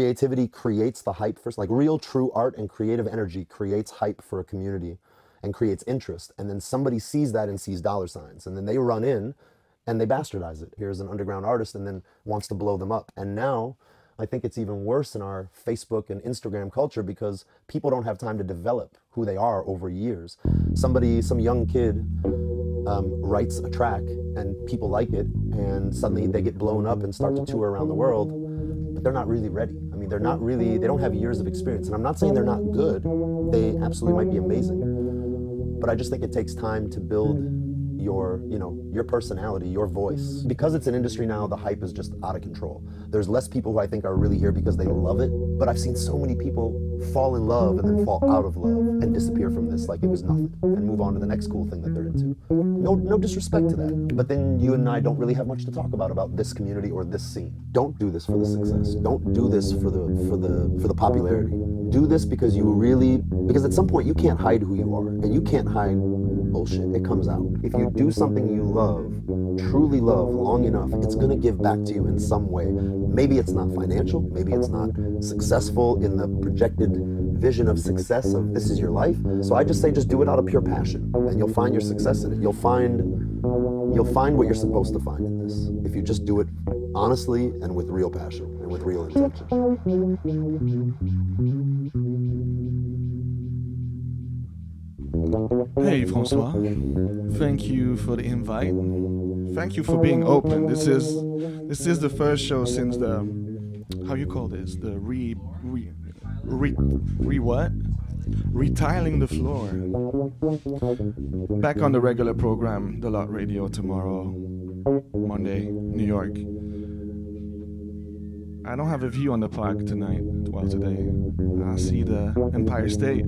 creativity creates the hype first. Like real, true art and creative energy creates hype for a community and creates interest. And then somebody sees that and sees dollar signs. And then they run in and they bastardize it. Here's an underground artist and then wants to blow them up. And now I think it's even worse in our Facebook and Instagram culture because people don't have time to develop who they are over years. Somebody, some young kid um, writes a track and people like it, and suddenly they get blown up and start to tour around the world, but they're not really ready. They're not really, they don't have years of experience. And I'm not saying they're not good, they absolutely might be amazing. But I just think it takes time to build your, you know, your personality, your voice. Because it's an industry now, the hype is just out of control. There's less people who I think are really here because they love it, but I've seen so many people fall in love and then fall out of love and disappear from this like it was nothing and move on to the next cool thing that they're into. No, no disrespect to that. But then you and I don't really have much to talk about about this community or this scene. Don't do this for the success. Don't do this for the for the for the popularity. Do this because you really because at some point you can't hide who you are and you can't hide bullshit. It comes out. If you do something you love, truly love long enough, it's gonna give back to you in some way. Maybe it's not financial, maybe it's not successful in the projected vision of success of this is your life. So I just say just do it out of pure passion and you'll find your success in it. You'll find you'll find what you're supposed to find in this if you just do it honestly and with real passion and with real intention. Hey, Francois. Thank you for the invite. Thank you for being open. This is this is the first show since the how you call this the re re re, re what retiling the floor. Back on the regular program, the Lot Radio tomorrow, Monday, New York. I don't have a view on the park tonight. Well, today. I see the Empire State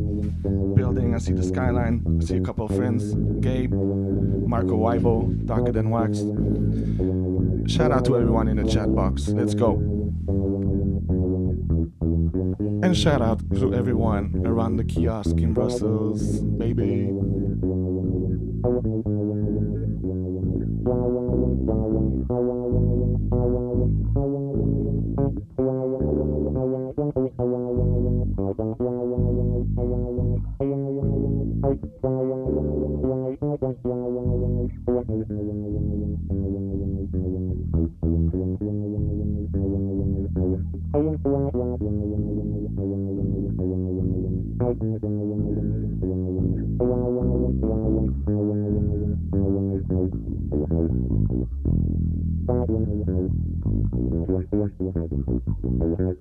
building. I see the skyline. I see a couple of friends. Gabe, Marco Weibo, Darker Than Wax. Shout out to everyone in the chat box. Let's go. And shout out to everyone around the kiosk in Brussels, baby.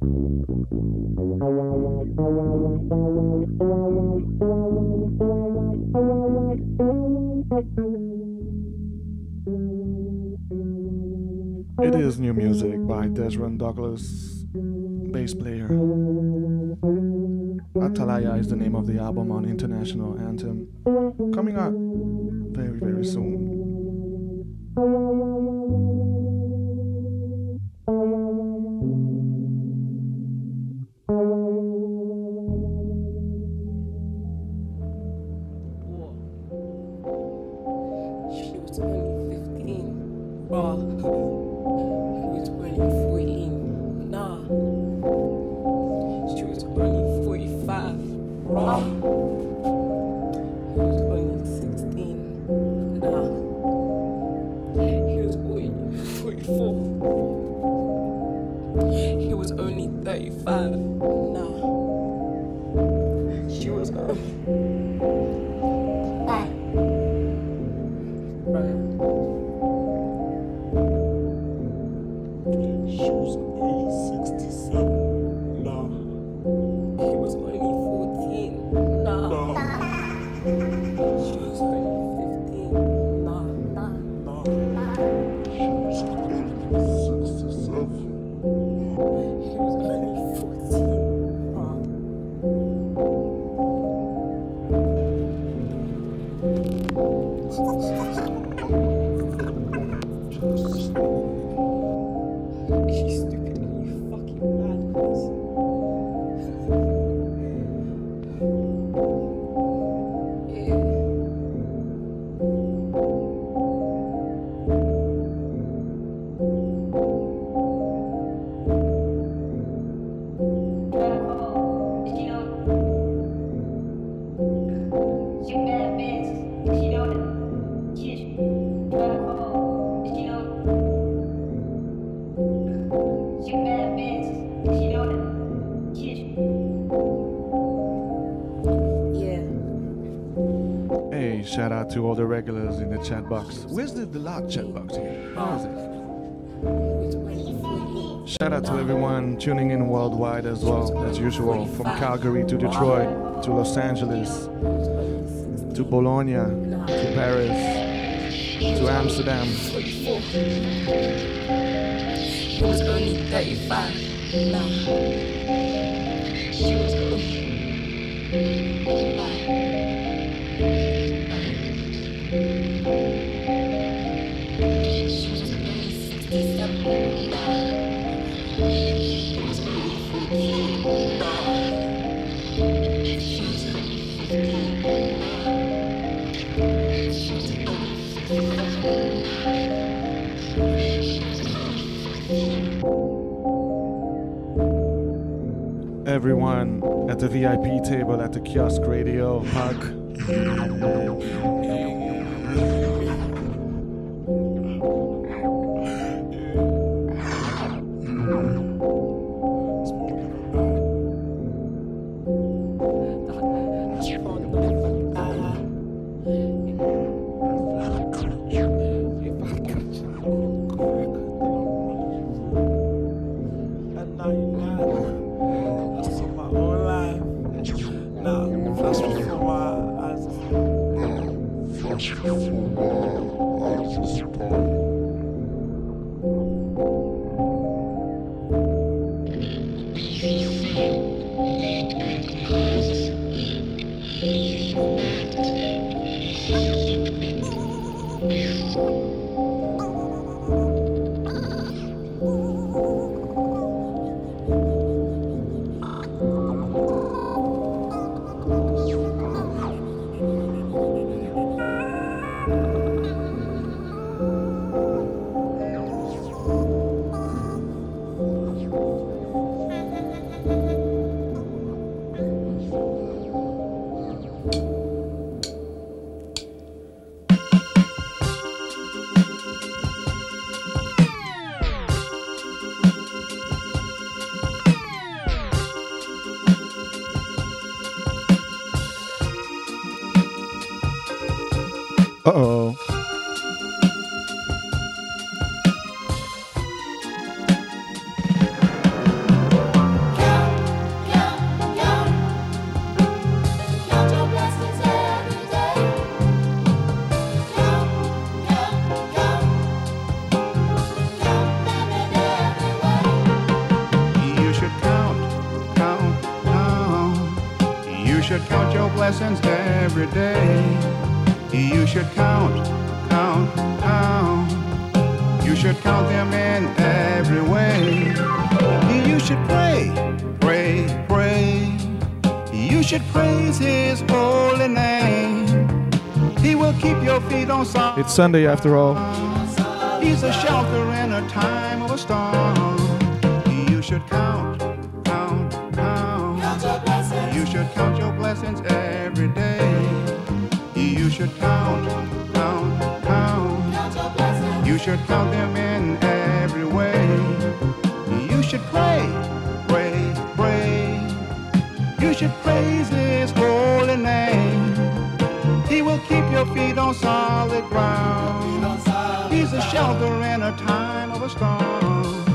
It is new music by Desron Douglas, bass player. Atalaya is the name of the album on International Anthem. Coming out very, very soon. She was only 15. Raw. chat box. Where's the, the live chat box here? Where is it? Shout out to everyone tuning in worldwide as well, as usual, from Calgary to Detroit to Los Angeles to Bologna to Paris to Amsterdam. She was only 35. No. She was only 35. Everyone at the VIP table at the kiosk radio park. At Sunday after all. He's a shelter in a time of a storm. You should count, count, count. You should count your blessings every day. You should count, count, count. You should count them on solid ground. He's a shelter in a time of a storm.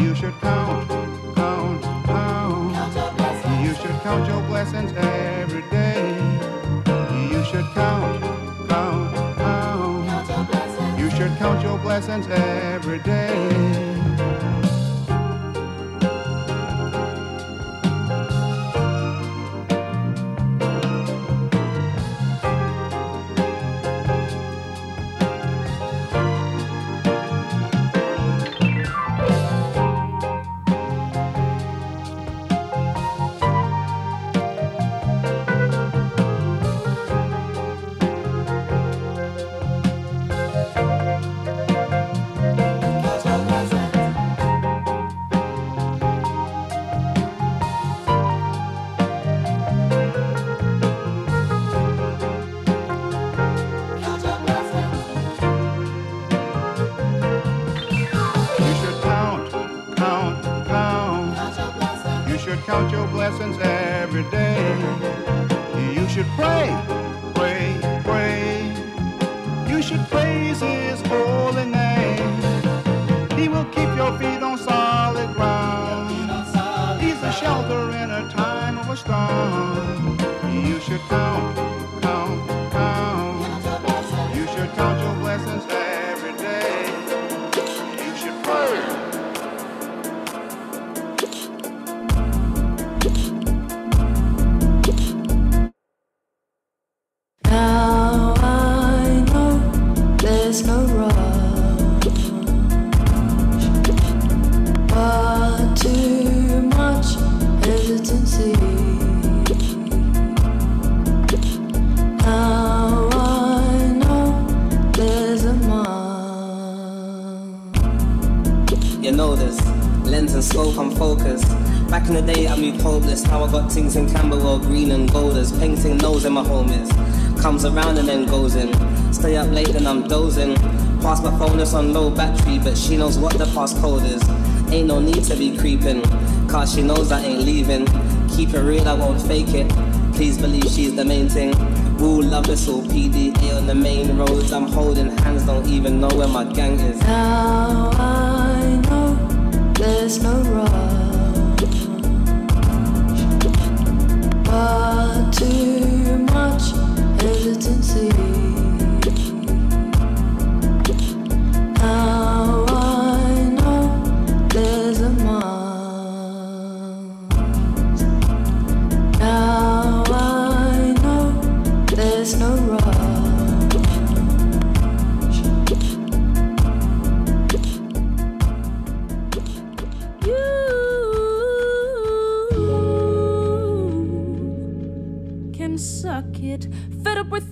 You should count, count, count. You should count your blessings every day. You should count, count, count. You should count your blessings every day. I got things in Camberwell, green and gold golders. Painting knows where my home is. Comes around and then goes in. Stay up late and I'm dozing. Pass my phone, it's on low battery, but she knows what the passcode is. Ain't no need to be creeping, cause she knows I ain't leaving. Keep it real, I won't fake it. Please believe she's the main thing. Rule love this all PDA on the main roads. I'm holding hands, don't even know where my gang is. Now I know there's no rush, but too much hesitancy.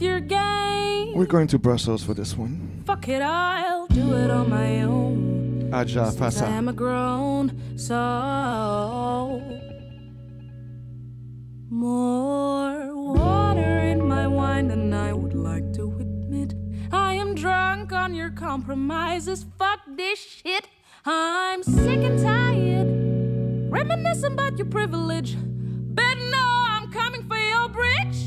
Your game. We're going to Brussels for this one. Fuck it, I'll do it on my own. Aja Fasa. am a grown soul. More water in my wine than I would like to admit. I am drunk on your compromises. Fuck this shit. I'm sick and tired. Reminiscing about your privilege. Better know I'm coming for your bridge.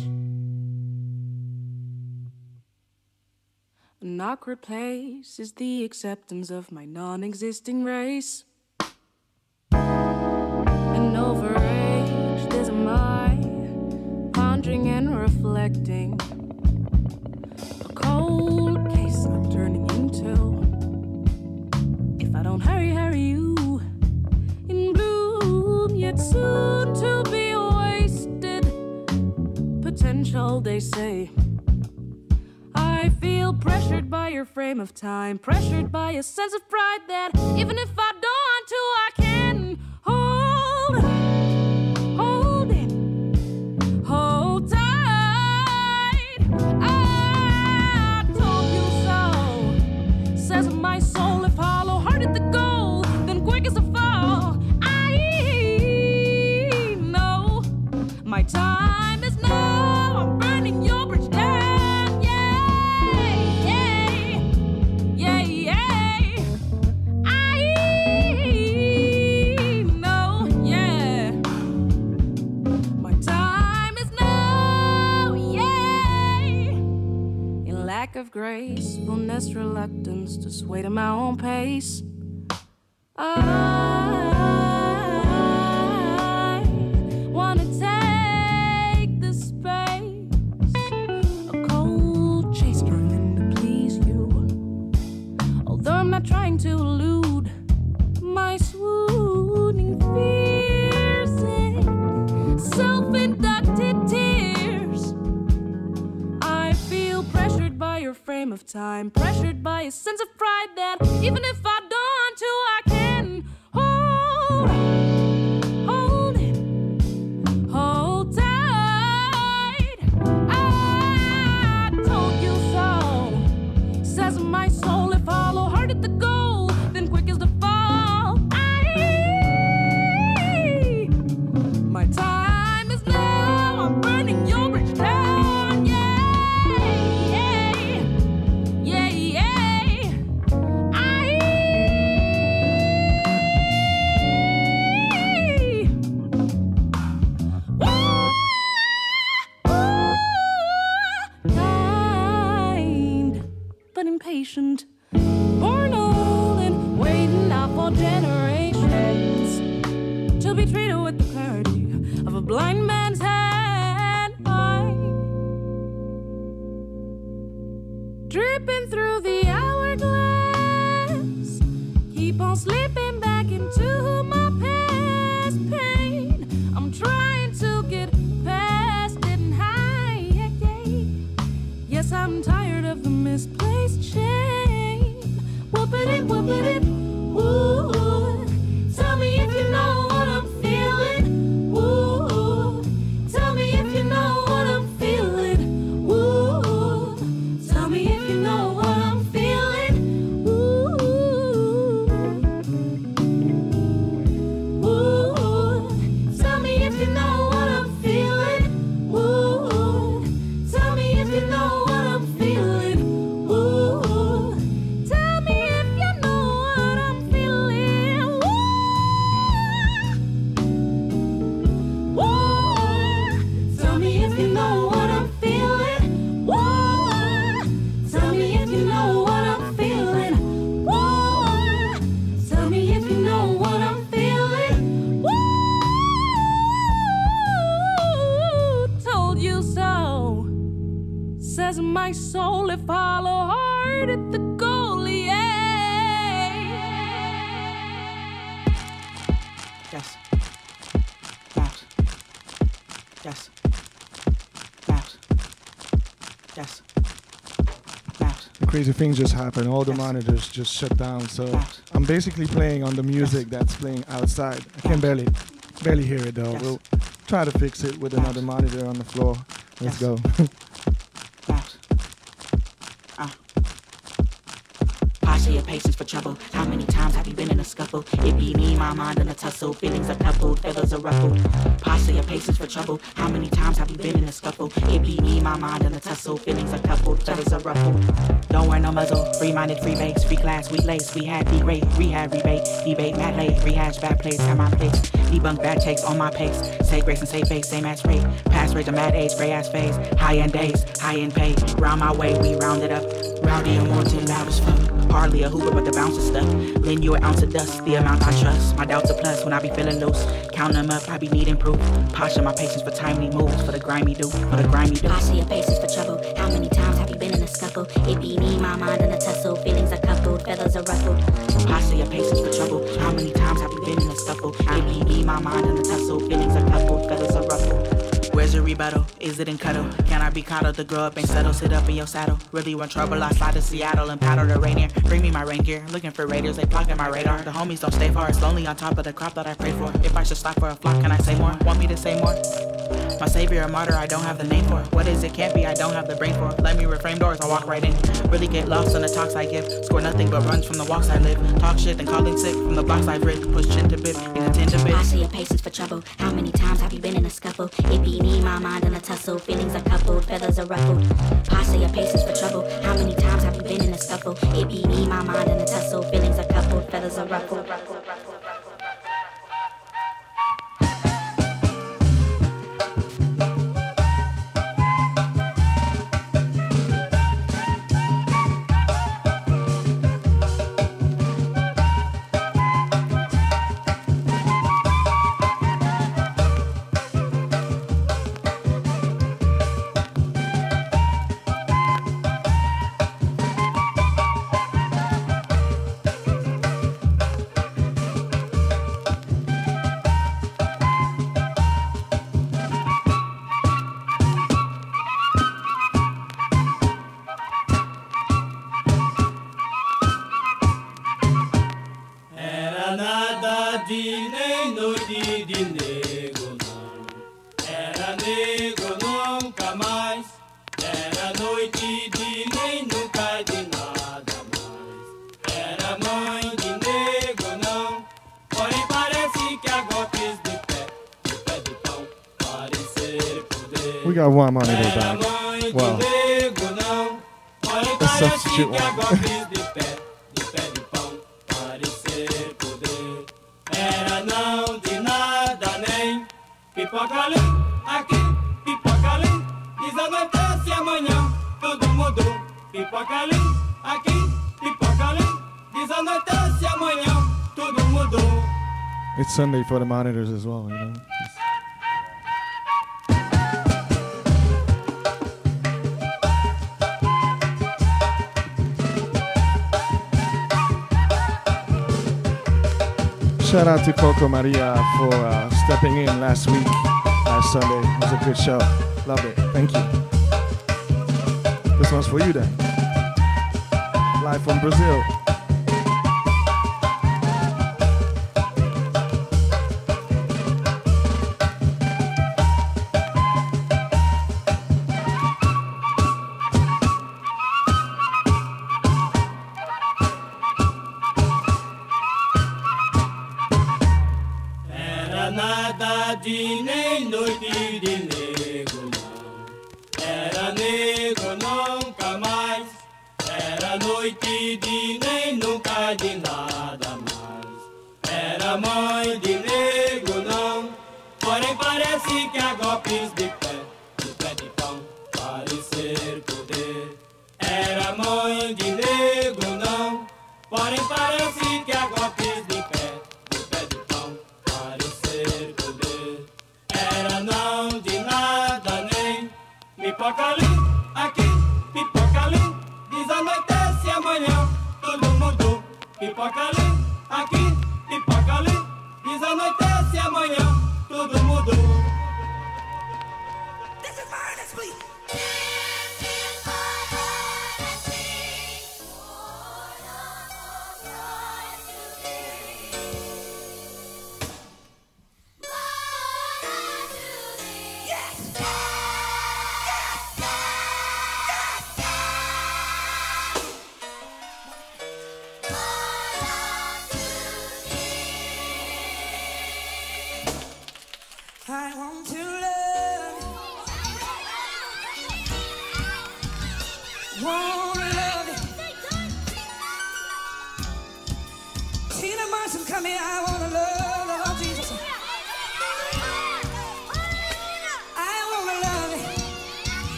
An awkward place is the acceptance of my non existing race. And overaged is my pondering and reflecting. A cold case I'm turning into. If I don't hurry, hurry you in bloom, yet soon to be wasted. Potential, they say. I feel pressured by your frame of time, pressured by a sense of pride that even if I don't want to, I can of gracefulness, reluctance to sway to my own pace. I wanna take the space, a cold chase to please you. Although I'm not trying to elude frame of time, pressured by a sense of pride that even if I don't want to, I can patient, born old and waiting out for generations to be treated with the clarity of a blind man's Things just happened. All the monitors just shut down. So I'm basically playing on the music that's playing outside. I can barely, barely hear it though. We'll try to fix it with another monitor on the floor. Let's go. Ah. Posse of patience for trouble. How many times have you been in a scuffle? It be me, my mind in a tussle. Feelings are coupled, feathers are ruffled. Posse of patience for trouble. How many times have you been in a scuffle? It be me, my mind in a tussle. Feelings are coupled, feathers are ruffled. Don't wear no muzzle. Free minded, free bakes, free class, we lace. We had be great, rehab, rebate, debate, mad late, rehash, bad plays at my place. Debunk bad takes on my pace. Say grace and say face, same ass rate. Pass rate, a mad age, gray ass phase. High end days, high end pay. Round my way, we round it up. Rowdy and wanted, loud as fuck. Hardly a hooper, but the bounce is stuck. Lend you an ounce of dust, the amount I trust. My doubts are plus when I be feeling loose. Count them up, I be needing proof. Posture my patience for timely moves, for the grimy do, for the grimy do. Posse of patience for trouble. How many times have you been in a scuffle? It be me, my mind in a tussle. Feelings are coupled, feathers are ruffled. Posse of patience for trouble. How many times have you been in a scuffle? It be me, my mind in a tussle. Feelings are coupled, feathers are ruffled. Rebuttal? Is it in cuddle? Can I be coddled to grow up and settle? Sit up in your saddle. Really want trouble? I slide to Seattle and paddle the rainier. Bring me my rain gear. Looking for raiders, they blocking my radar. The homies don't stay far. It's lonely on top of the crop that I prayed for. If I should stop for a flock, can I say more? Want me to say more? My savior, a martyr, I don't have the name for. What is it? Can't be, I don't have the brain for. Let me reframe doors, I walk right in. Really get lost in the talks I give. Score nothing but runs from the walks I live. Talk shit and calling sick from the blocks I've. Push chin to bit, need a tin to bit. see your patience for trouble. How many times have you been in a scuffle? It be me, my mind in a tussle. Feelings are coupled, feathers are ruffled. Posse your patience for trouble. How many times have you been in a scuffle? It be me, my mind in a tussle. Feelings are coupled, feathers are ruffled. monitors as well, you know? Shout out to Coco Maria for uh, stepping in last week, last Sunday. It was a good show. Loved it. Thank you. This one's for you then. Live from Brazil.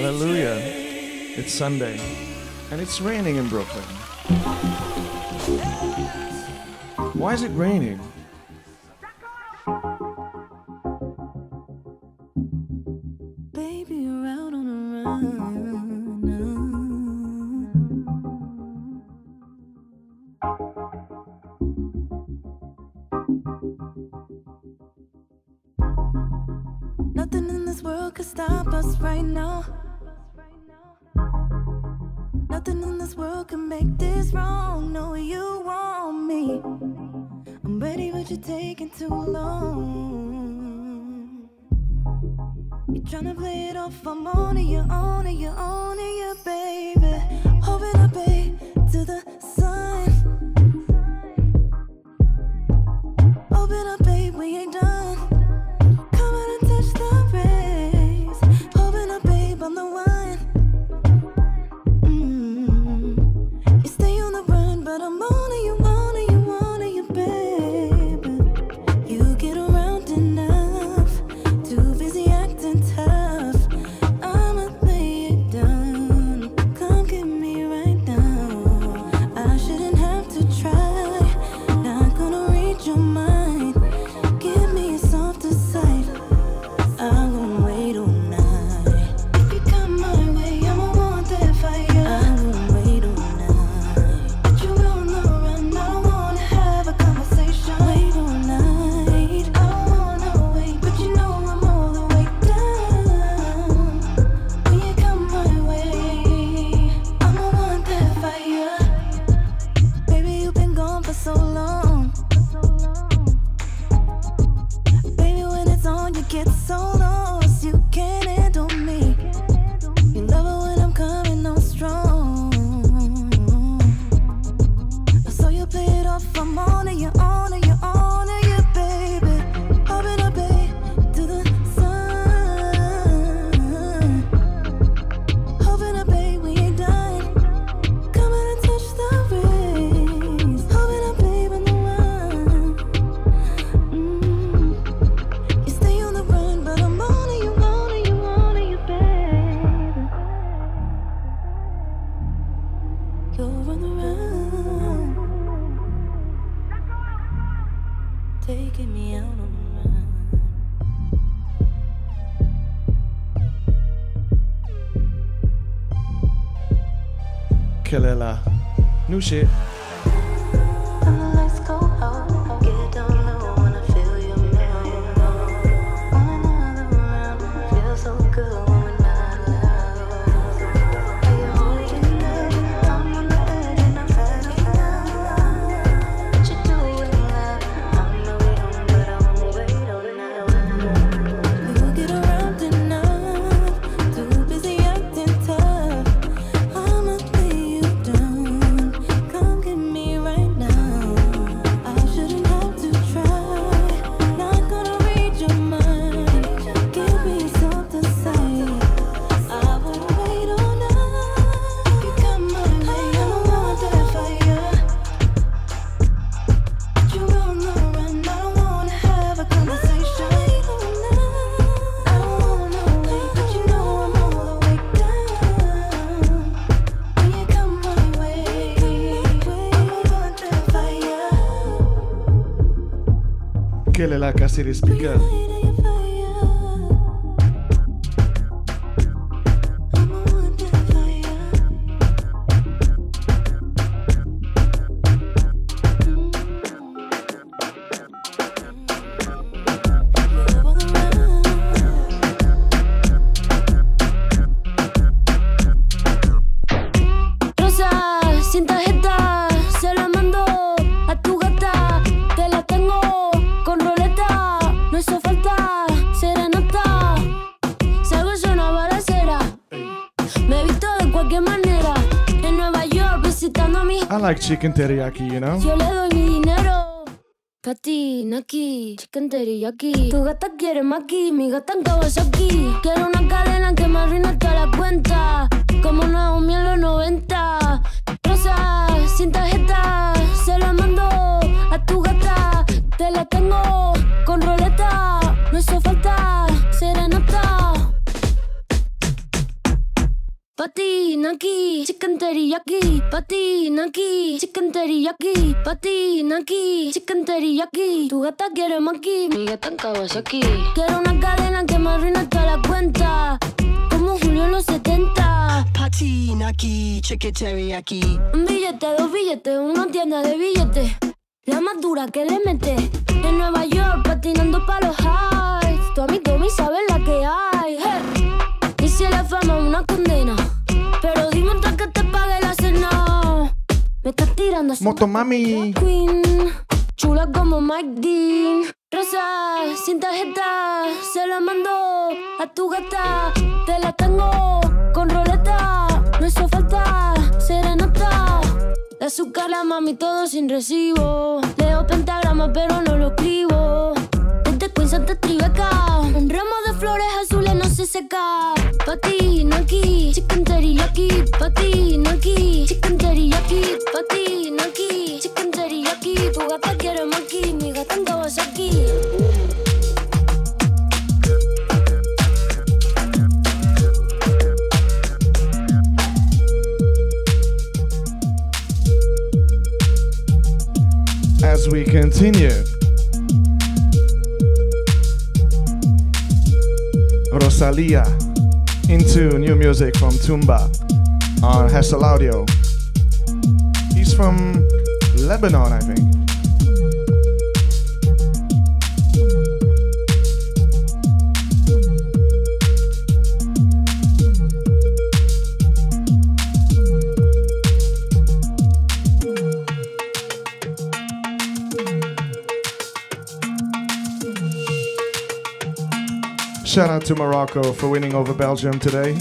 Hallelujah. It's Sunday, and it's raining in Brooklyn. Why is it raining? shit. see this begun. like chicken teriyaki, you know? Yo le doy mi dinero. Katy, Naki, chicken teriyaki. Tu gata quiere maki, mi gata en Kawasaki. Quiero una cadena que me arruine toda la cuenta. Como una homie en los 90. Aquí, chicken teriyaki, patina aquí, chicken teriyaki, patina aquí, chicken teriyaki. Tu gata quiere maki, mi gata en Kawasaki. Quiero una cadena que me arruine toda la cuenta, como Julio en los 70. Patina aquí, chicken teriyaki. Un billete, dos billetes, una tienda de billetes. La más dura que le mete. En Nueva York, patinando pa' los highs. Tu amigo mi sabe la que hay. hey. Y si la fama es una condena. Me estás tirando así. Motomami. Queen. Chula como Mike Dean. Rosa, sin tarjeta. Se la mando a tu gata. Te la tengo con roleta. No hizo falta serenata. De azúcar la mami todo sin recibo. Leo pentagrama pero no lo escribo. Desde Queens hasta Tribeca. Un ramo de flores azules aquí, chicken teriyaki. Aquí, chicken teriyaki. Aquí, chicken teriyaki. Tu gata quiere maki, mi gata en Kawasaki. As we continue, Rosalia into new music from Toumba on Hessle Audio. He's from Lebanon, I think. Shout out to Morocco for winning over Belgium today.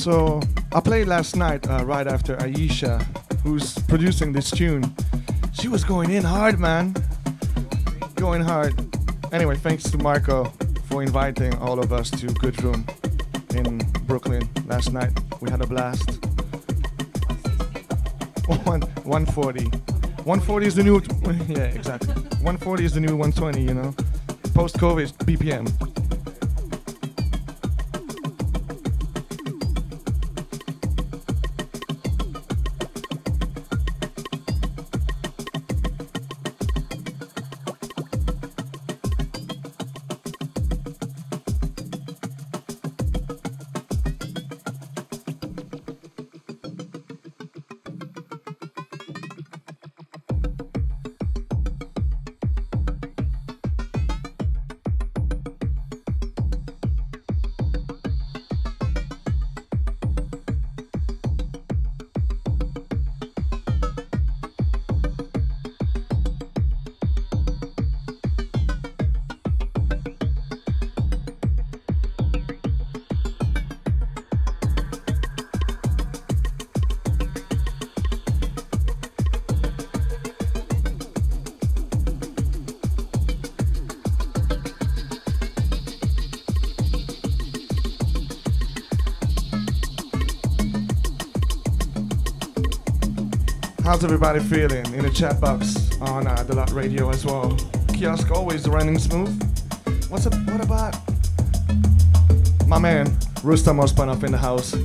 So I played last night uh, right after Aisha, who's producing this tune. She was going in hard, man. Going hard. Anyway, thanks to Marco for inviting all of us to Good Room in Brooklyn last night. We had a blast. One, 140. 140 is the new. Yeah, exactly. 140 is the new 120, you know? Post COVID BPM. How's everybody feeling in the chat box on uh, the Lot Radio as well? Kiosk always running smooth. What's up? What about my man Rustam Ospanov in the house?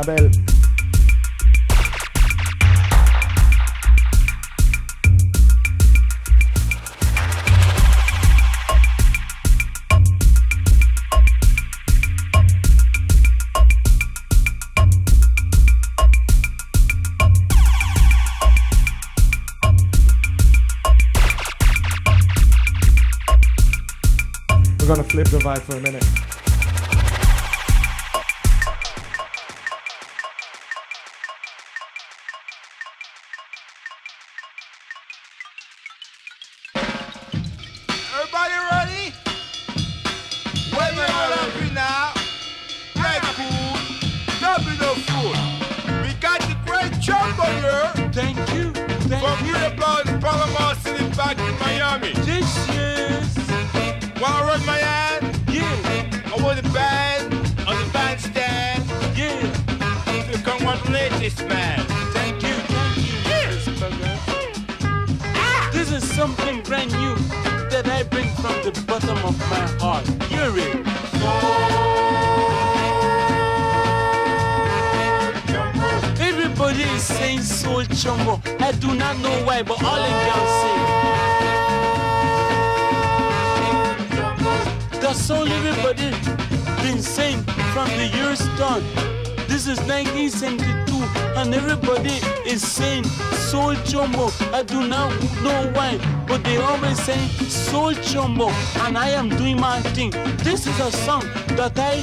We're gonna flip the vibe for a minute. And I am doing my thing. This is a song that I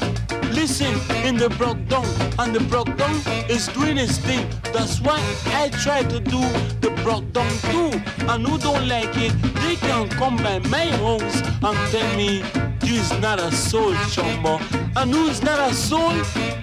listen in the breakdown, and the breakdown is doing its thing. That's why I try to do the breakdown too. And who don't like it, they can come by my house and tell me is not a soul jumbo. And who's not a soul,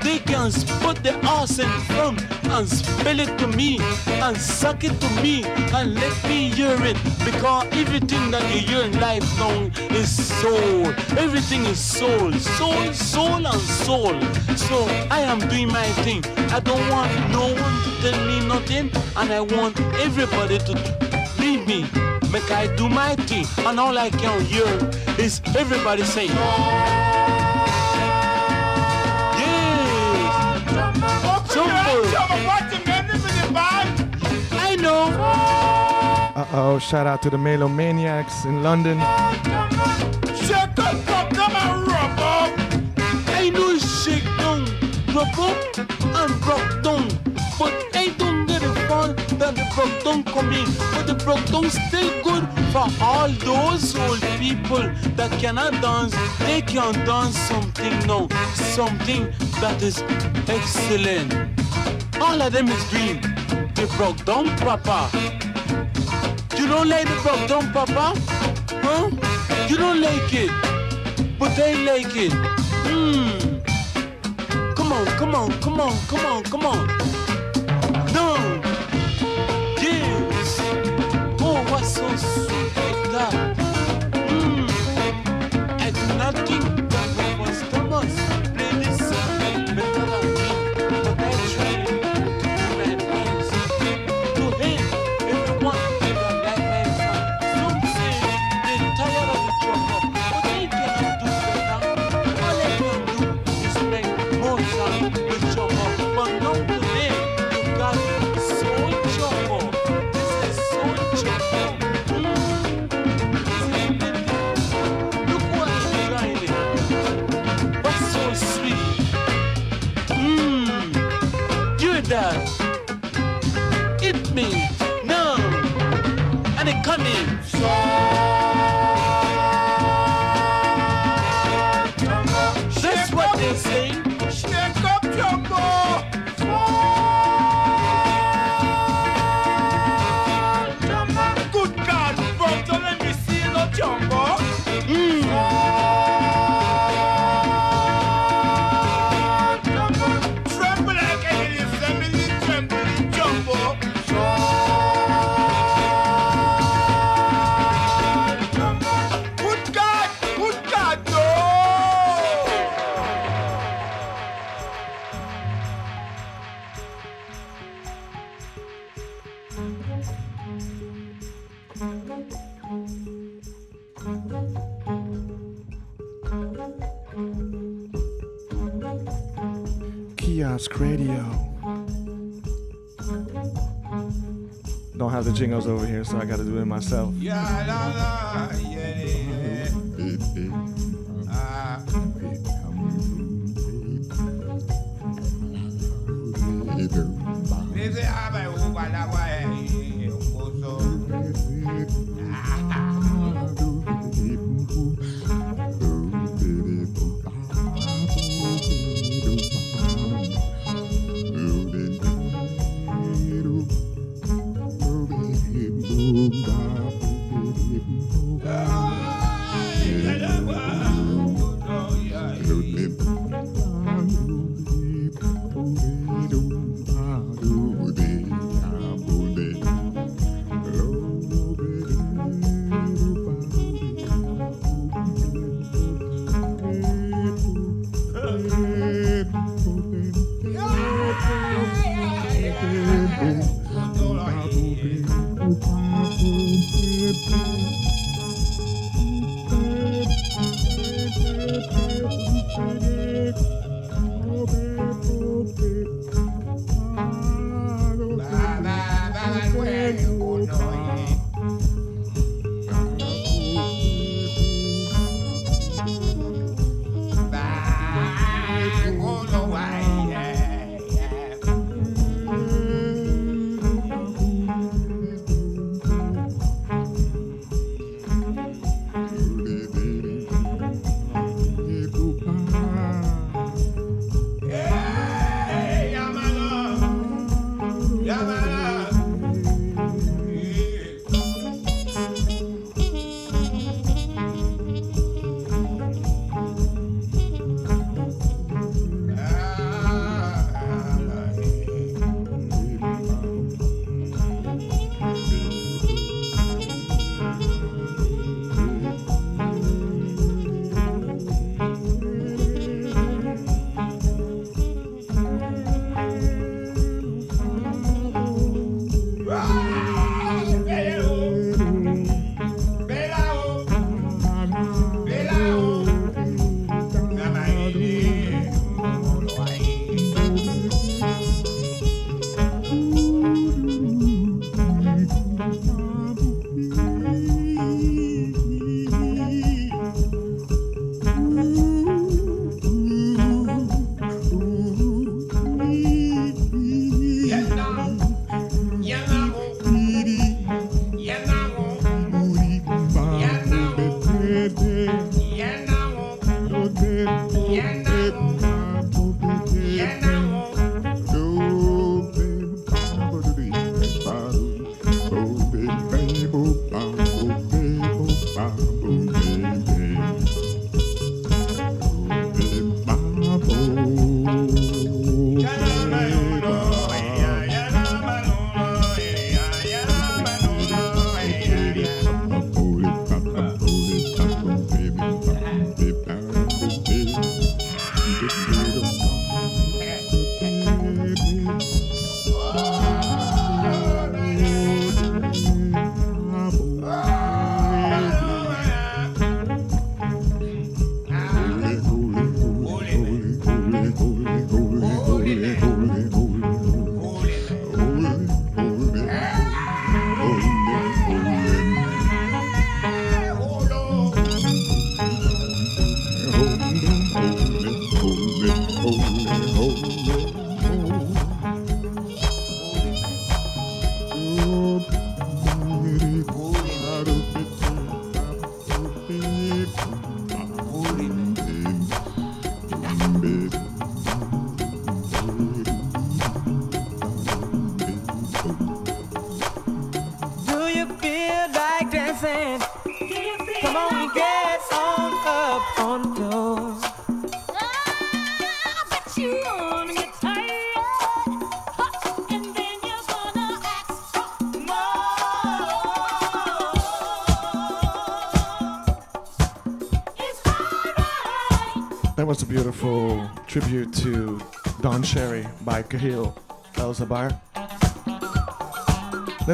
they can put their ass in front and spill it to me and suck it to me and let me hear it. Because everything that you hear in life now is soul. Everything is soul. Soul, soul, and soul. So I am doing my thing. I don't want no one to tell me nothing. And I want everybody to leave me. Make I do my thing. And all I can hear is everybody saying. Oh, shout out to the Melomaniacs in London. Down. But the still good for all those old people that cannot dance. They can dance something now, something that is excellent. All of them is doing the broke papa. Don't like the broke down papa? Huh? You don't like it, but they like it. Hmm. Come on, come on, come on, come on, come on. No. Yes. Oh, what's so sweet like that? That's what Jingles over here, so I gotta do it myself. Yeah, la, la,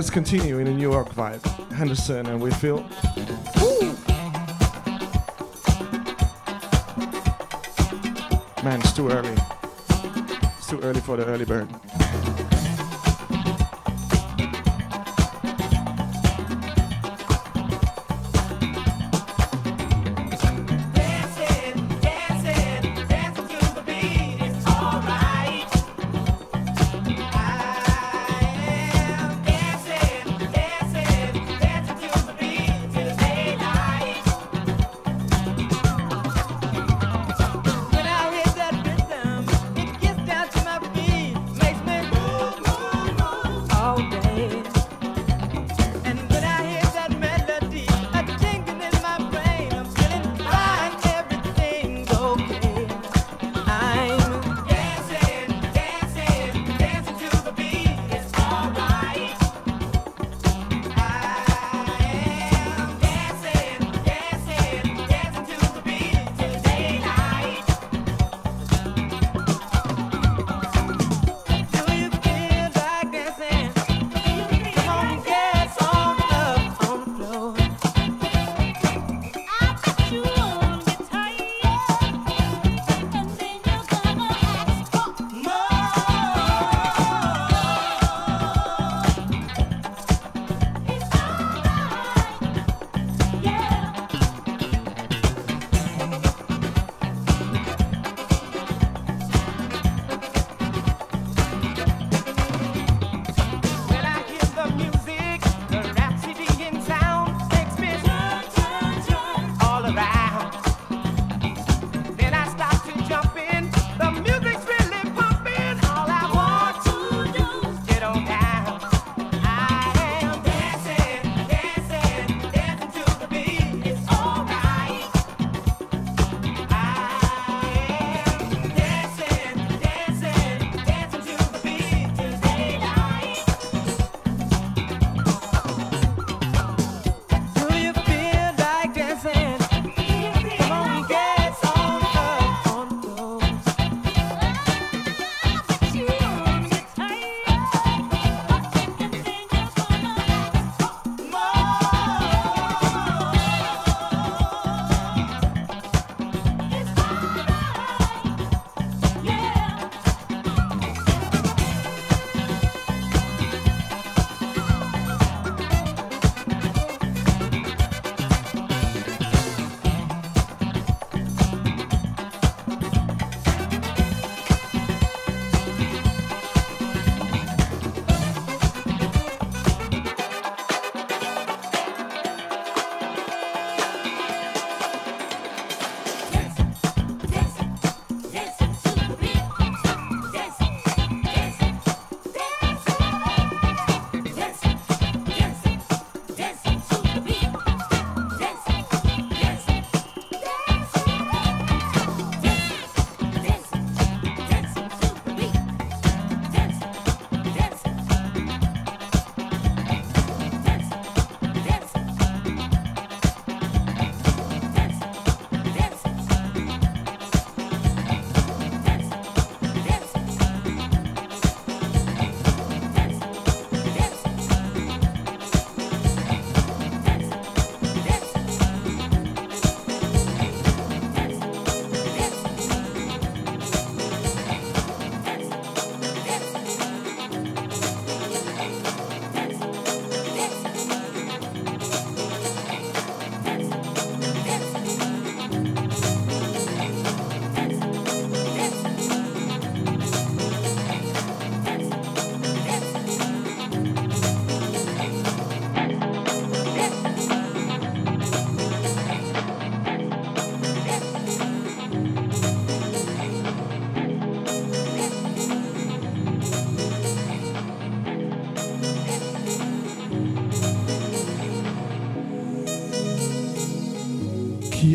Let's continue in a New York vibe. Henderson and Whitfield. Woo! Man, it's too early. It's too early for the early bird.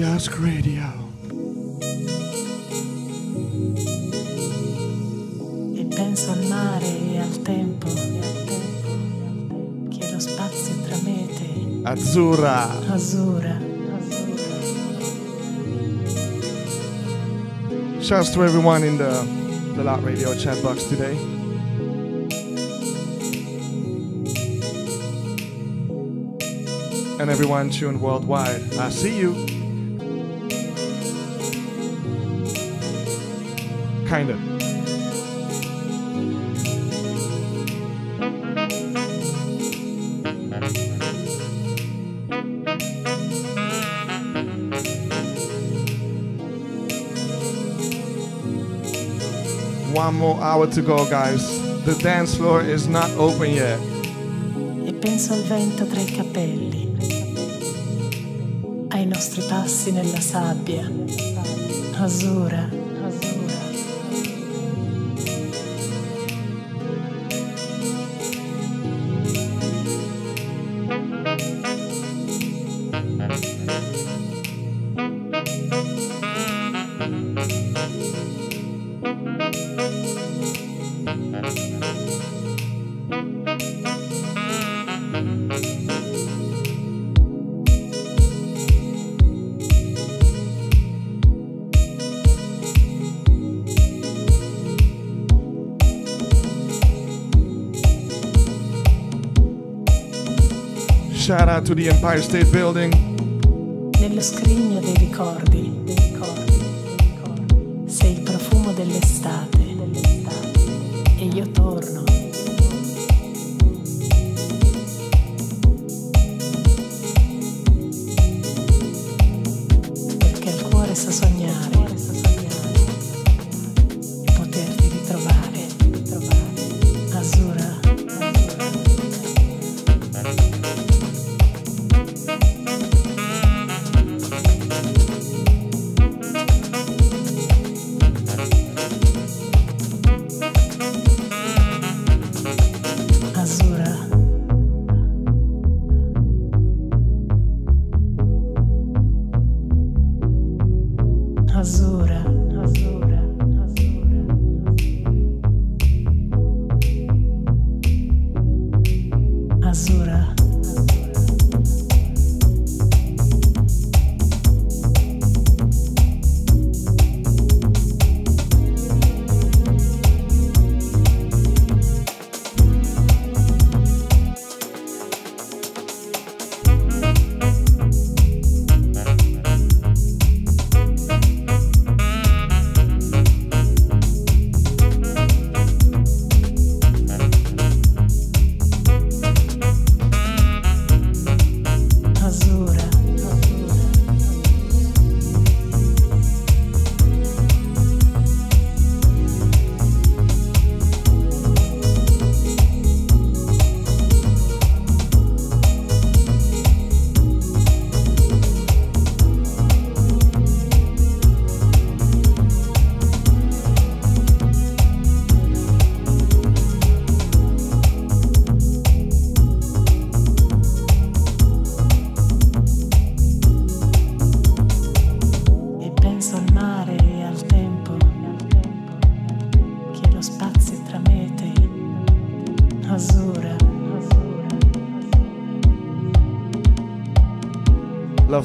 Kiosk Radio. E penso al mare e al tempo. Chiedo spazio tra mete. Azzurra. Azzurra. Shouts to everyone in the, the Lot Radio chat box today. and everyone tuned worldwide. I see you. kind of. One more hour to go, guys. The dance floor is not open yet. E penso al vento tra i capelli, ai nostri passi nella sabbia, azzurra. Shout out to the Empire State Building. Nello scrigno dei ricordi.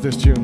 love this tune.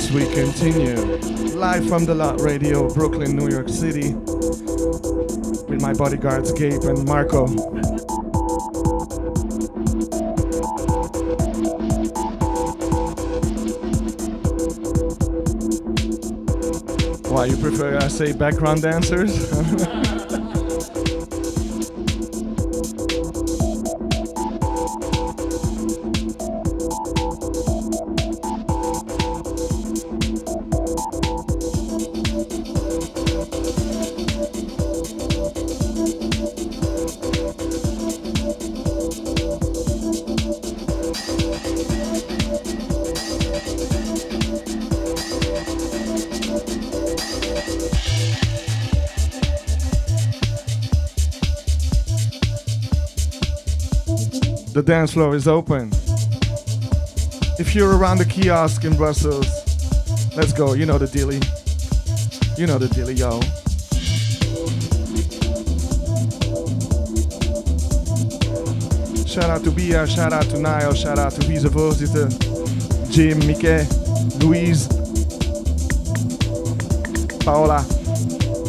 As we continue, live from the Lot Radio, Brooklyn, New York City, with my bodyguards Gabe and Marco. Why you prefer I say background dancers? dance floor is open. If you're around the kiosk in Brussels, let's go. You know the dilly. You know the dilly, yo. Shout out to Bia, shout out to Niall, shout out to vicevoorzitter Jim, Mike, Louise, Paola,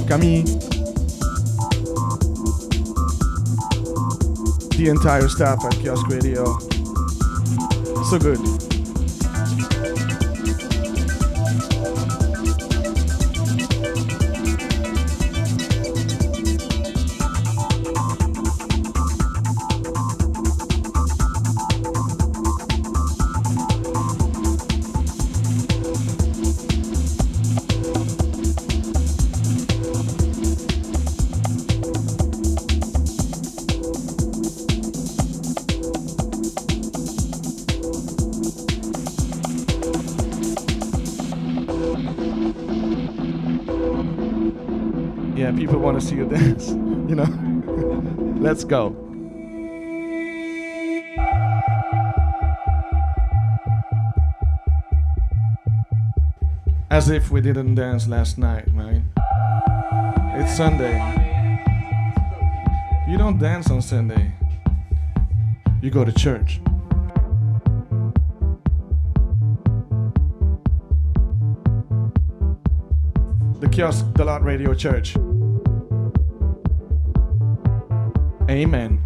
Camille. The entire staff at Kiosk Radio. So good. To see you dance, you know? Let's go. As if we didn't dance last night, right? It's Sunday. You don't dance on Sunday. You go to church. The kiosk, the Lot Radio Church. Amen.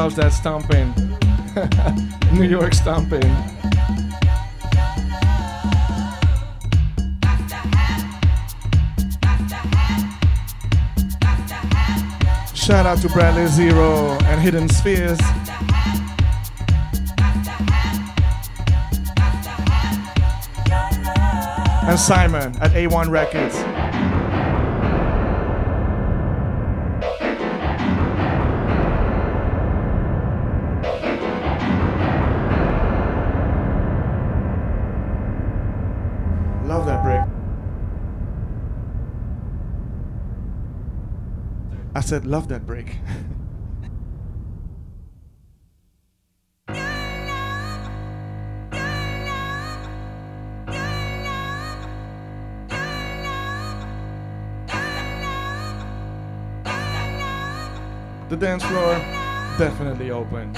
Loves that stomping. New York stomping. Shout out to Bradley Zero and Hidden Spheres. And Simon at A1 Records. Love that break. I said, love that break. the dance floor definitely open.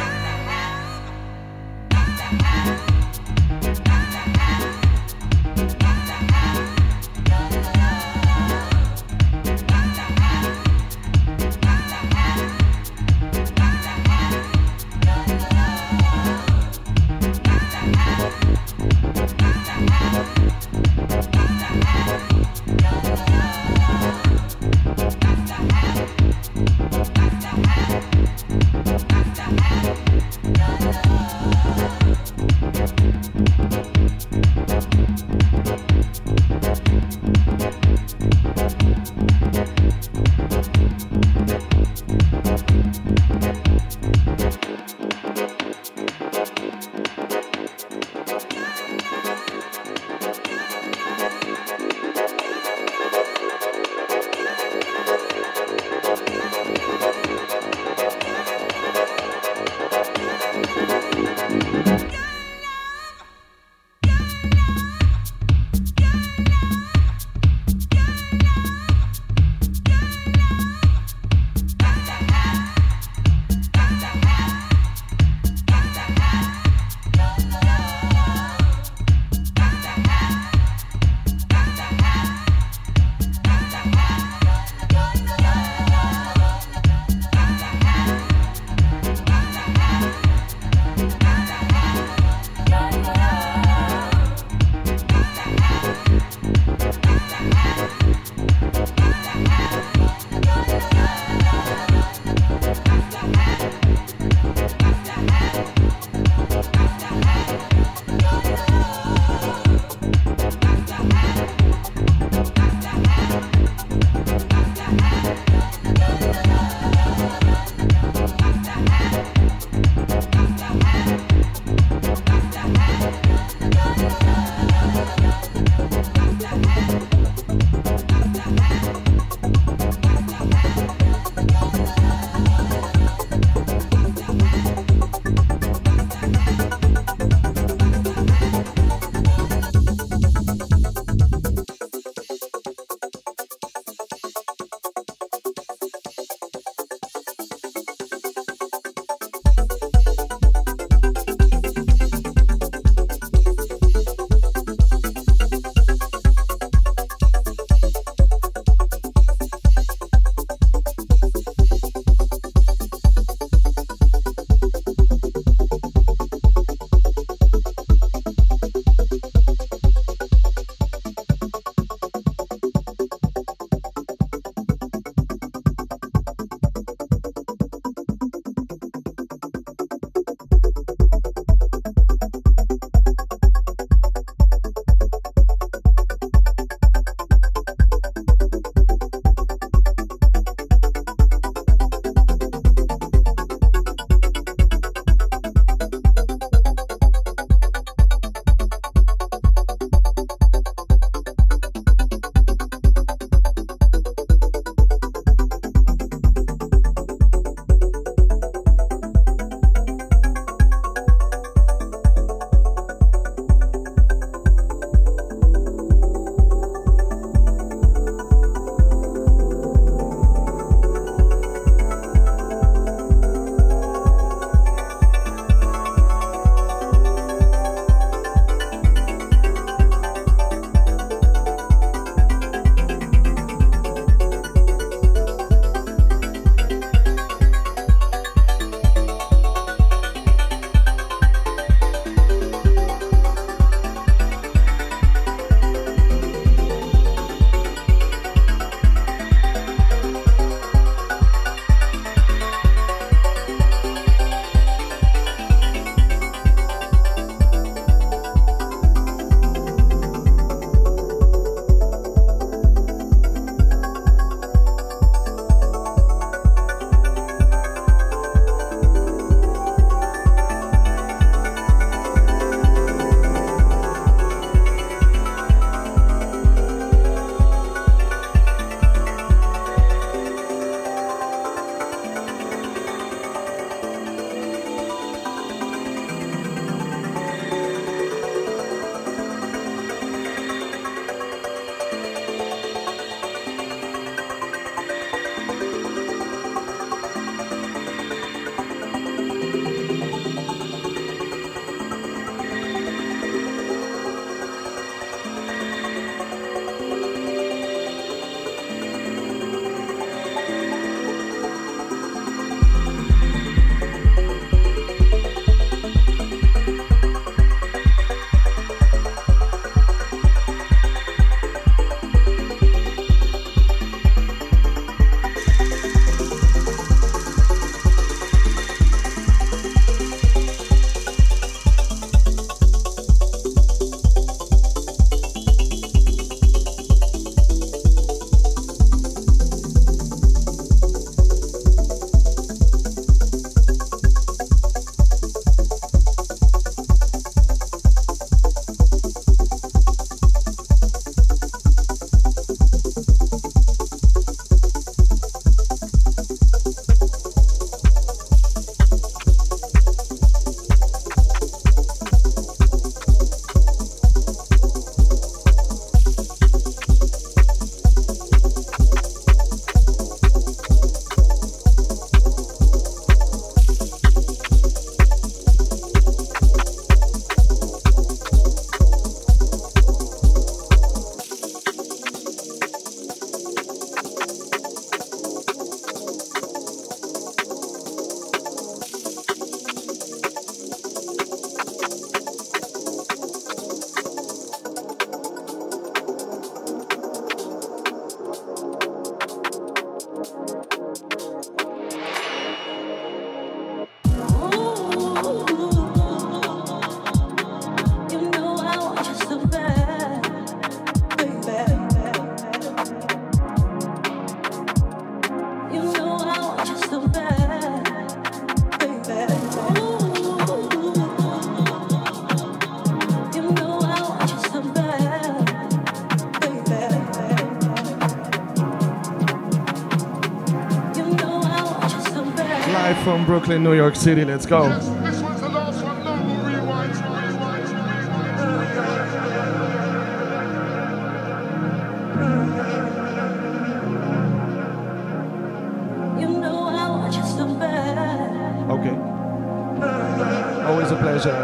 Brooklyn, New York City. Let's go. Yes,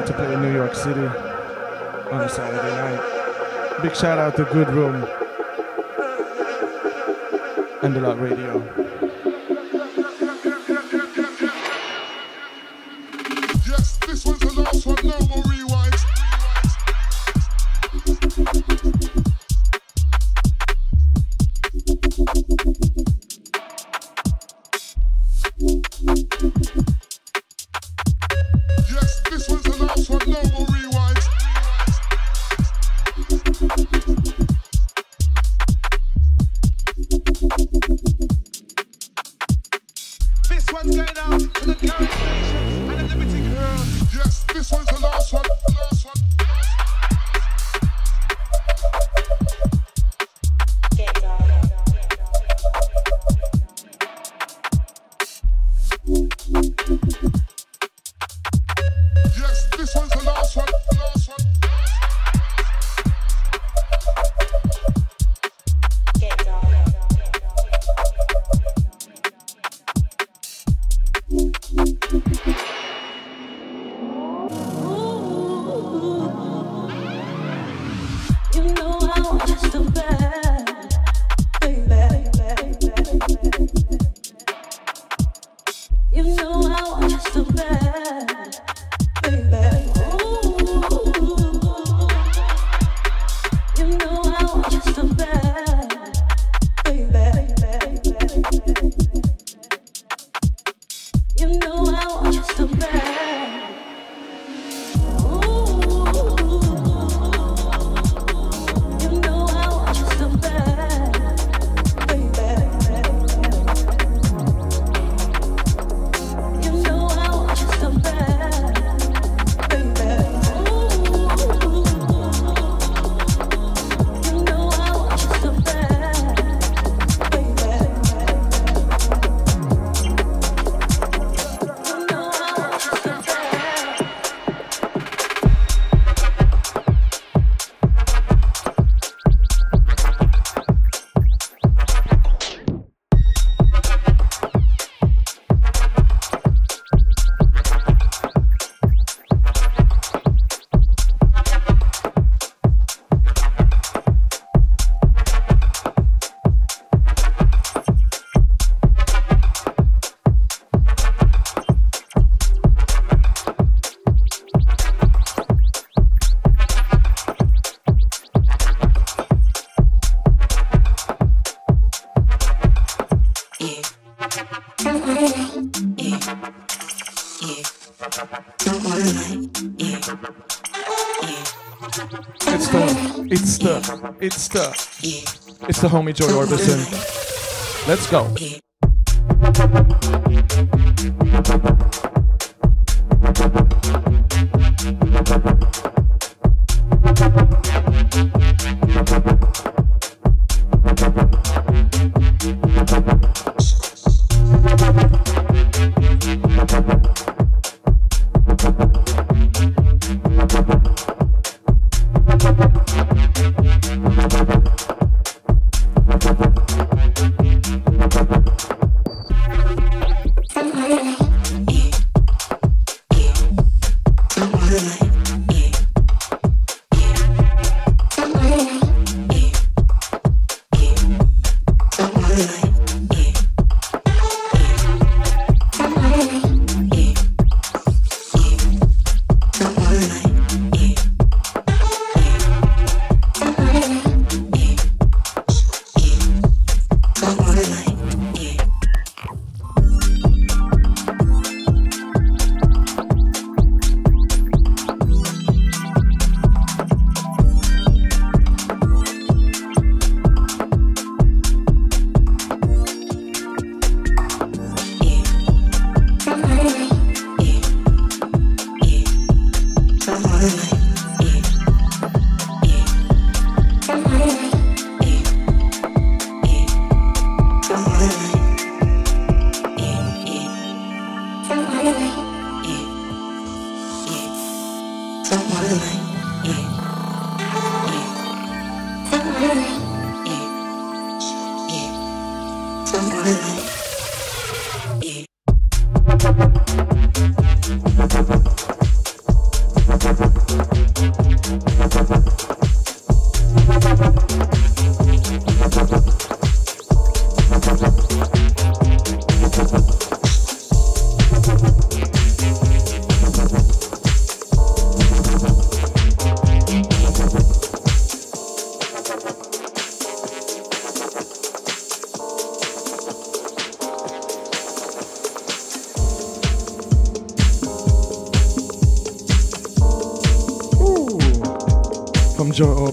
to play in New York City on a Saturday night. Big shout out to Good Room and the Lot Radio. It's the, it's the, it's the, it's the homie Joy Orbison. Let's go.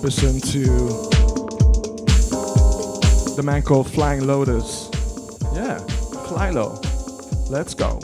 Orbison to the man called Flying Lotus. Yeah, fly low. Let's go.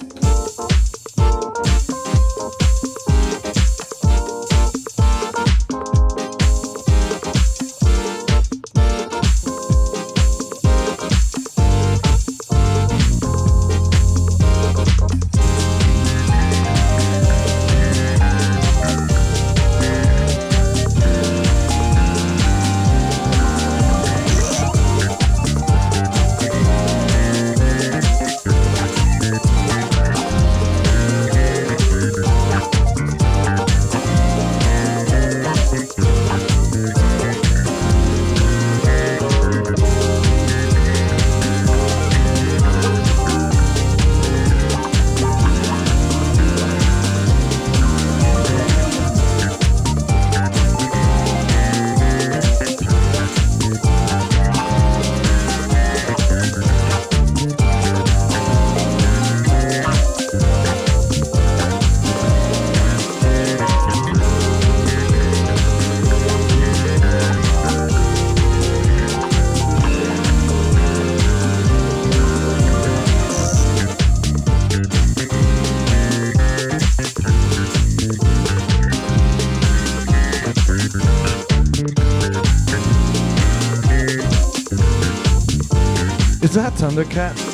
Thundercat?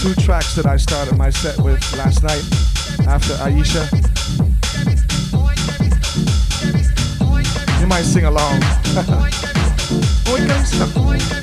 Two tracks that I started my set with last night after Aisha. You might sing along.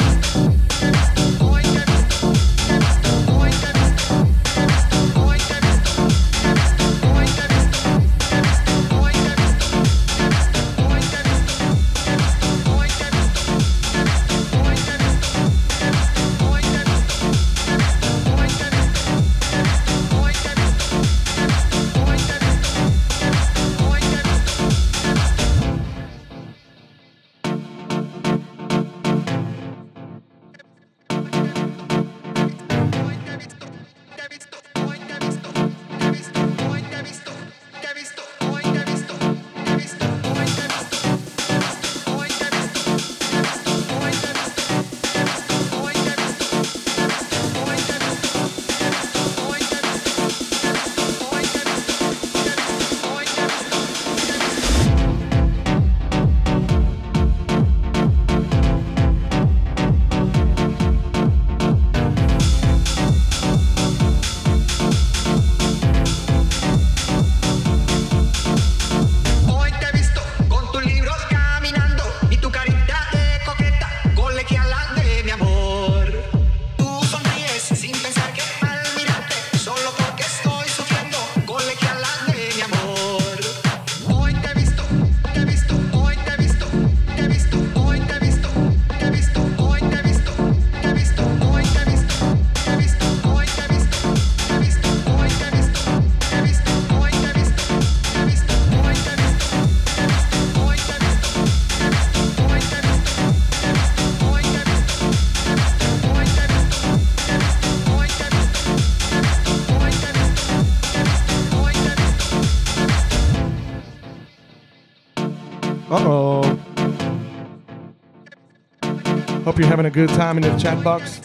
hope you're having a good time in the chat box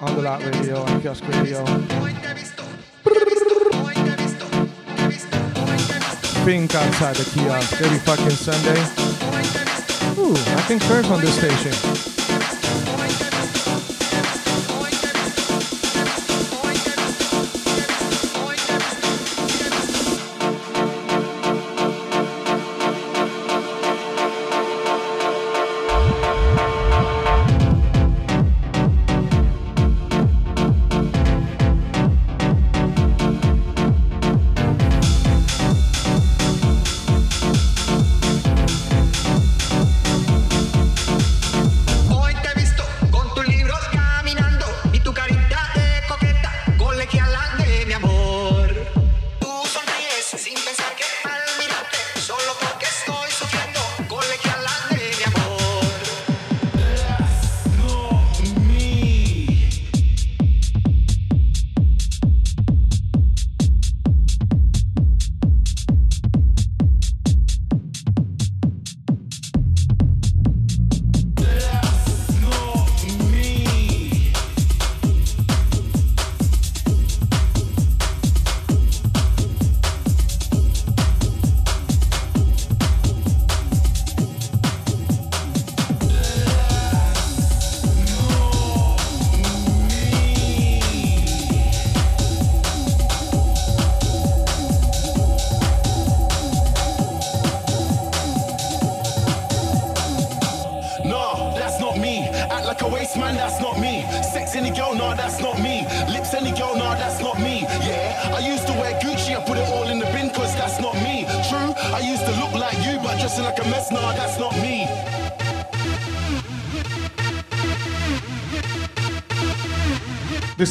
on the Lot Radio and Kiosk Radio. Think outside the kiosk every fucking Sunday. Ooh, I think first on this station.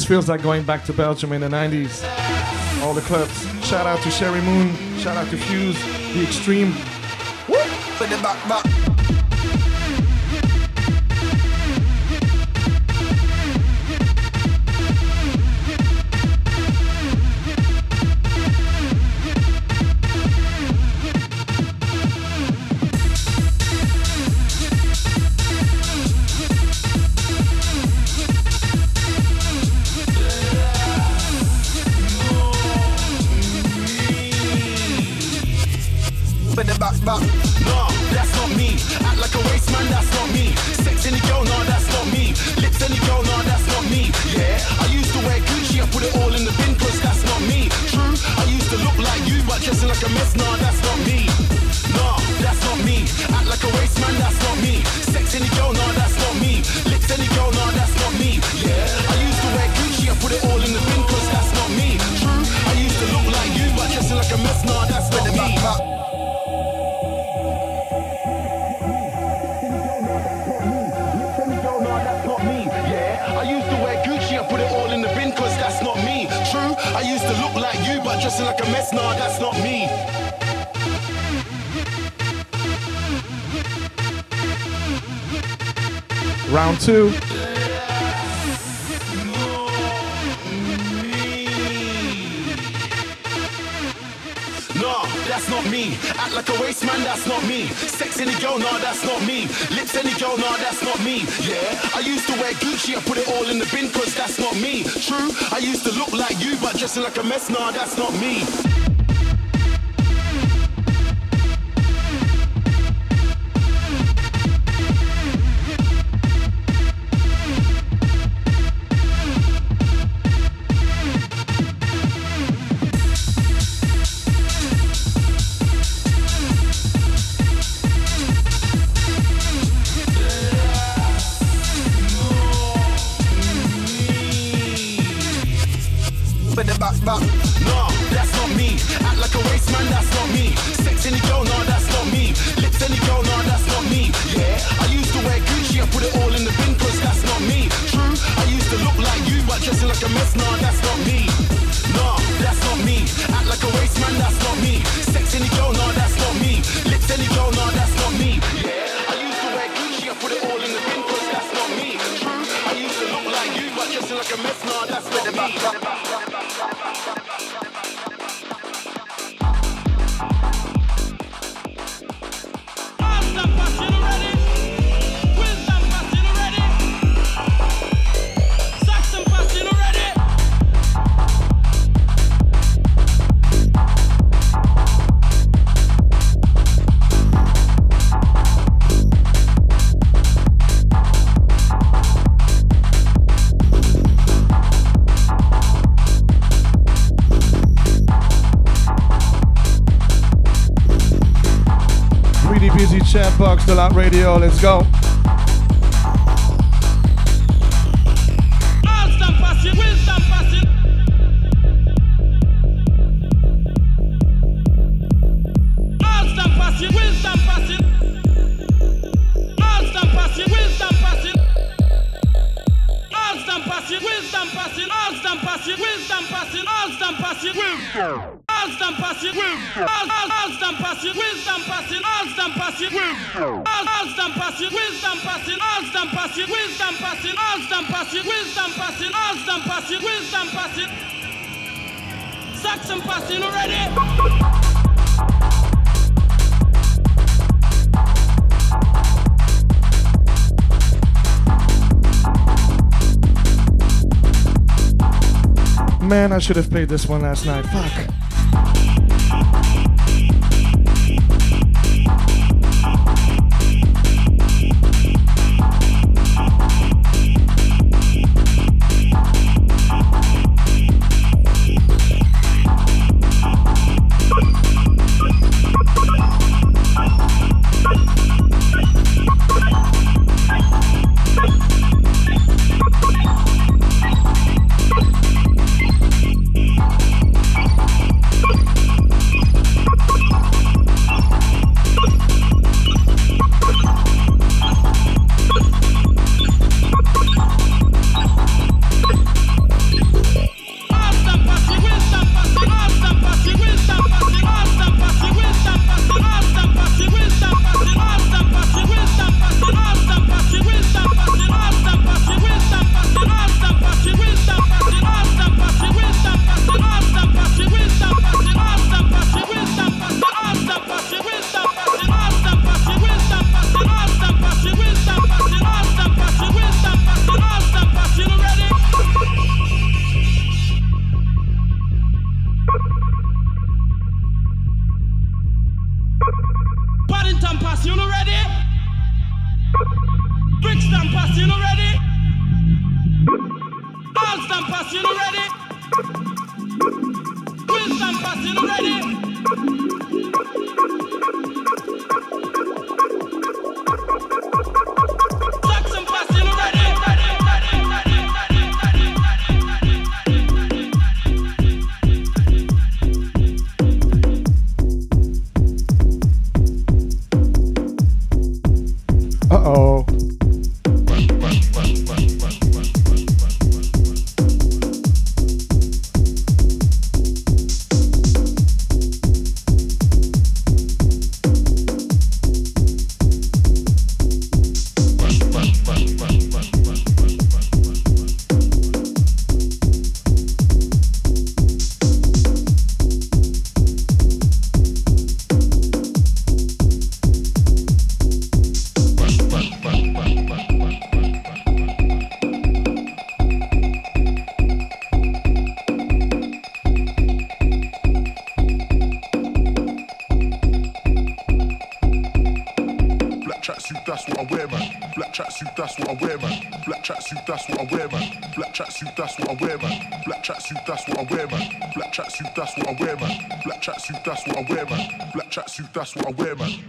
feels like going back to Belgium in the 90s. All the clubs. Shout out to Cherry Moon. Shout out to Fuse, The Extreme. Woo! cause that's not me. True, I used to look like you, but dressing like a mess, nah, that's not me. Afterlife Radio. Let's go. should have played this one last night. Fuck. that's what I wear, man.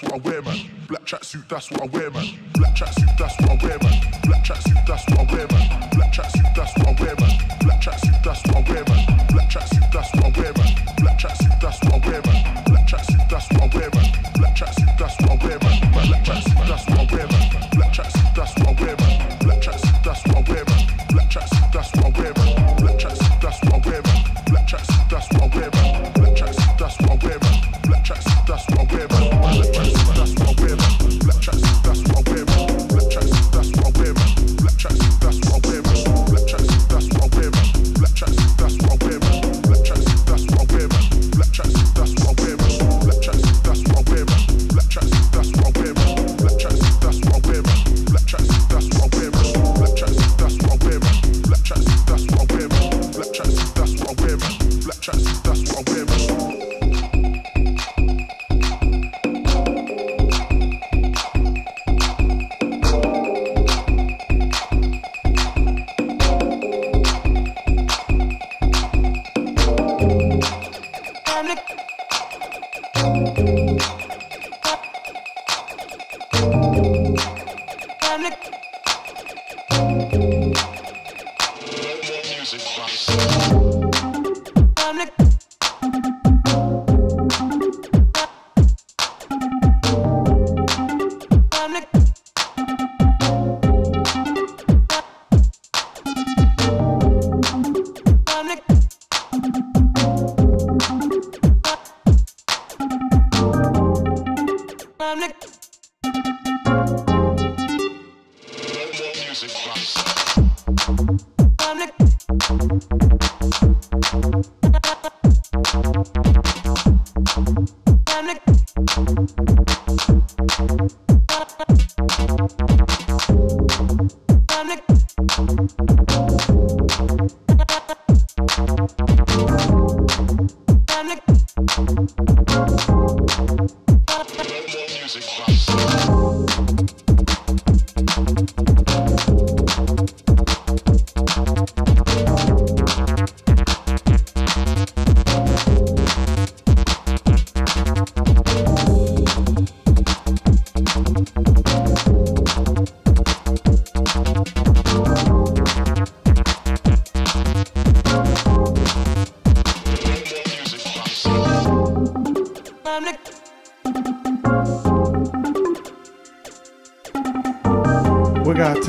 that's what I wear, man. Black tracksuit, that's what I wear.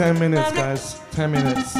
10 minutes, guys. 10 minutes.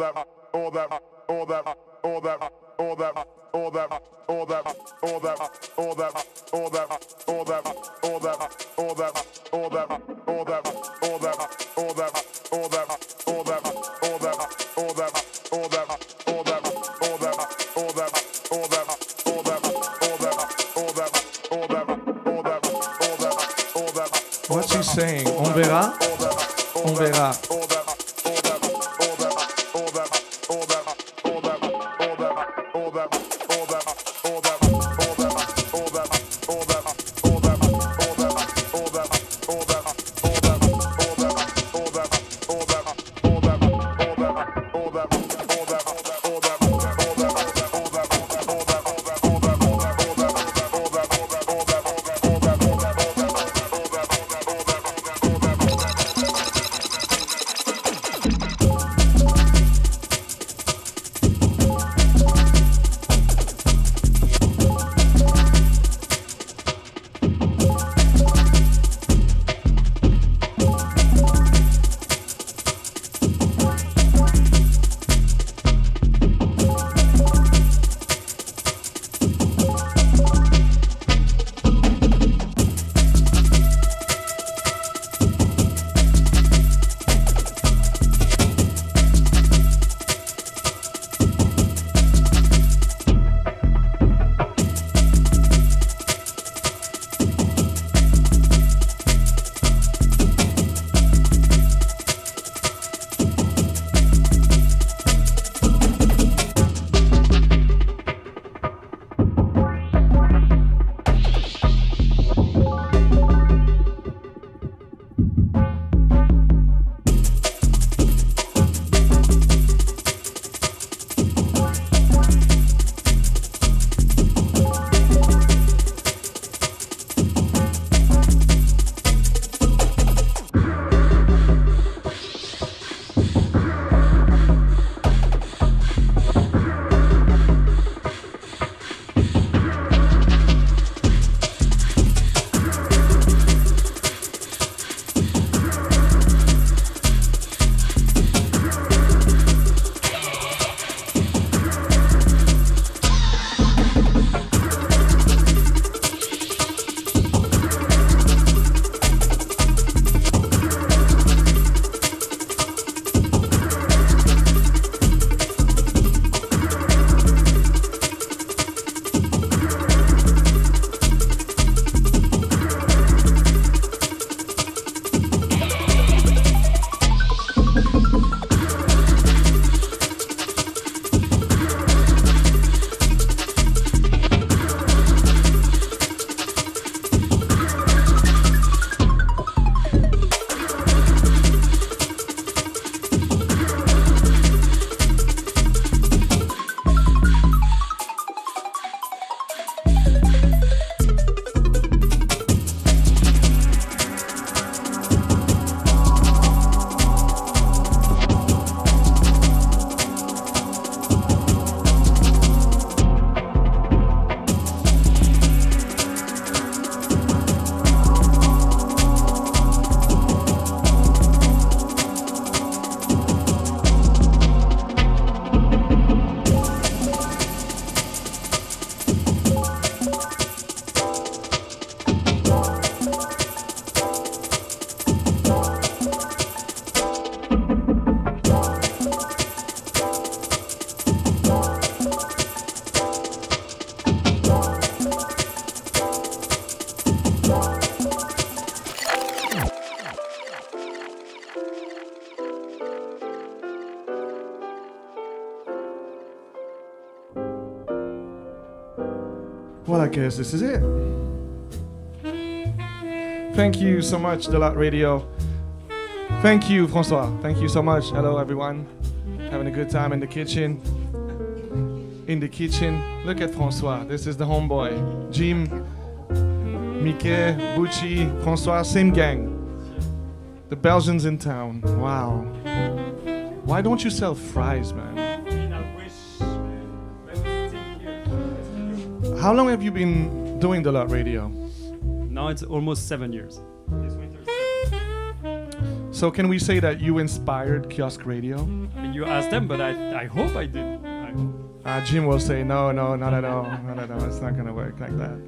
all that, all that, all that, all that, all that, all that, all that, all that, all that, all that, all that, all that, all that, all that. Guess this is it. Thank you so much, The Lot Radio. Thank you, Francois. Thank you so much. Hello, everyone. Having a good time in the kitchen. In the kitchen. Look at Francois. This is the homeboy. Jim, Mickey, Bucci, Francois, same gang. The Belgians in town. Wow. Why don't you sell fries, man? How long have you been doing the Lot Radio? Now it's almost seven years. So can we say that you inspired kiosk radio? I mean, you asked them, but I, I hope I did. I hope. Uh, Jim will say, no, no, not at all, not at all. It's not gonna work like that.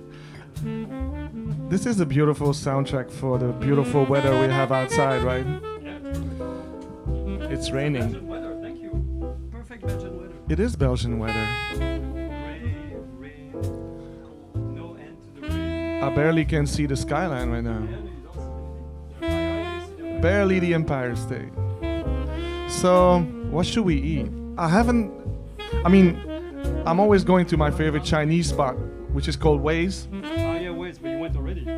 This is a beautiful soundtrack for the beautiful weather we have outside, right? Yeah. It's raining. Belgian weather, thank you. Perfect Belgian weather. It is Belgian weather. I barely can see the skyline right now. Barely the Empire State. So, what should we eat? I haven't. I mean, I'm always going to my favorite Chinese spot, which is called Waze. Ah, yeah, wait, but you went already.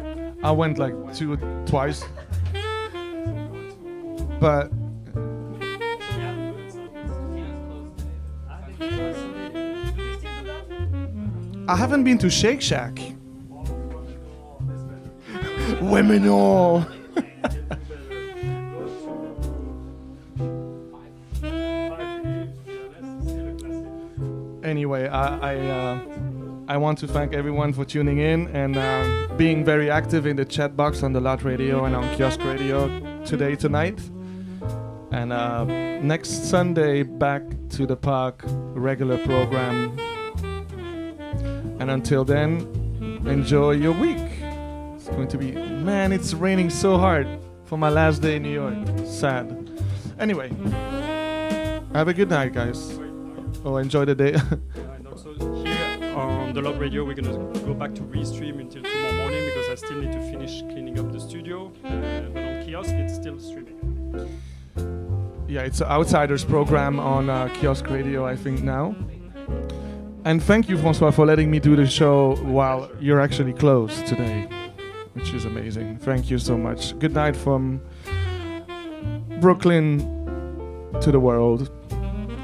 I went like two, twice. But I haven't been to Shake Shack. Women all. anyway, I I, uh, I want to thank everyone for tuning in and uh, being very active in the chat box on the Lot Radio and on Kiosk Radio today tonight. And uh, next Sunday back to the park regular program. And until then, enjoy your week. It's going to be man, it's raining so hard for my last day in New York. Sad. Anyway, have a good night, guys. Oh, enjoy the day. Also here on the Lot Radio, we're gonna go back to restream until tomorrow morning because I still need to finish cleaning up the studio. Uh, but on kiosk, it's still streaming. yeah, it's an Outsiders program on uh, Kiosk Radio, I think now. And thank you, Francois, for letting me do the show while you're actually closed today, which is amazing. Thank you so much. Good night from Brooklyn to the world.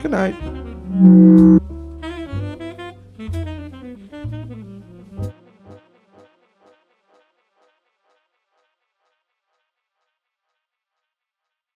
Good night.